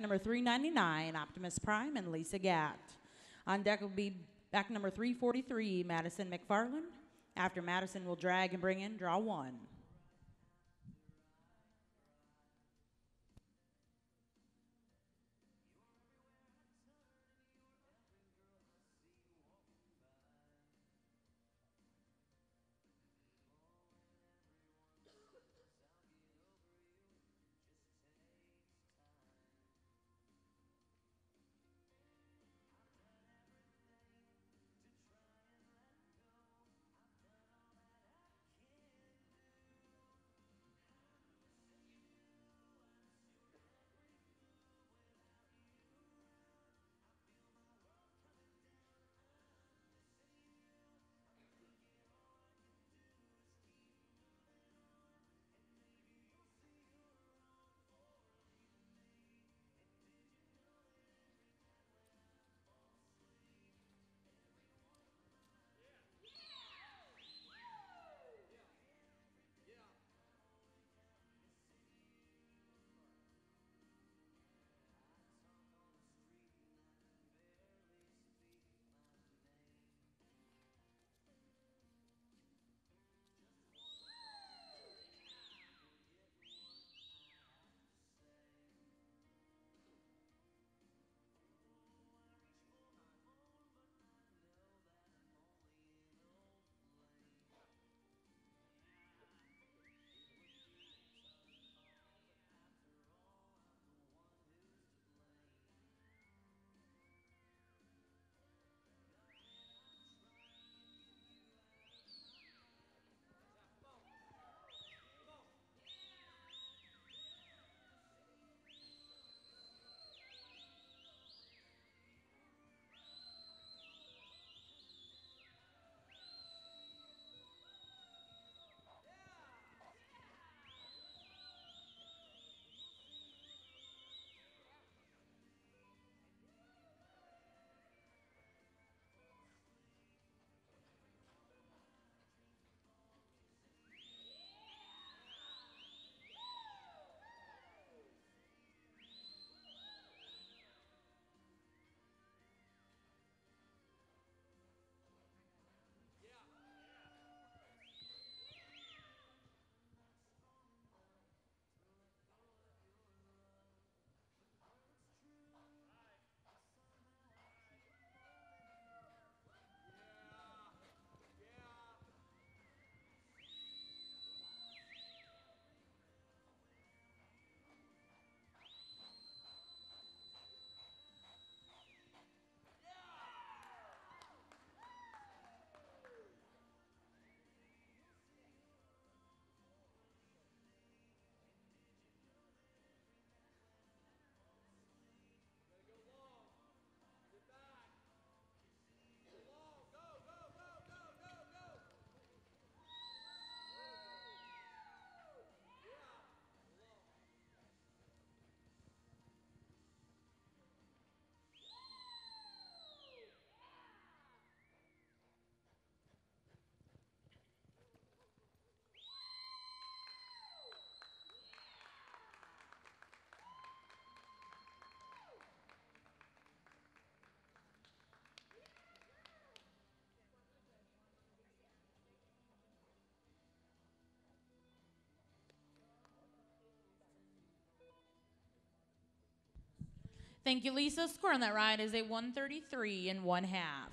number 399, Optimus Prime and Lisa Gatt. On deck will be back number 343, Madison McFarland. After Madison will drag and bring in draw one. Thank you, Lisa. Score on that ride is a 133 and one half.